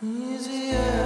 Easier.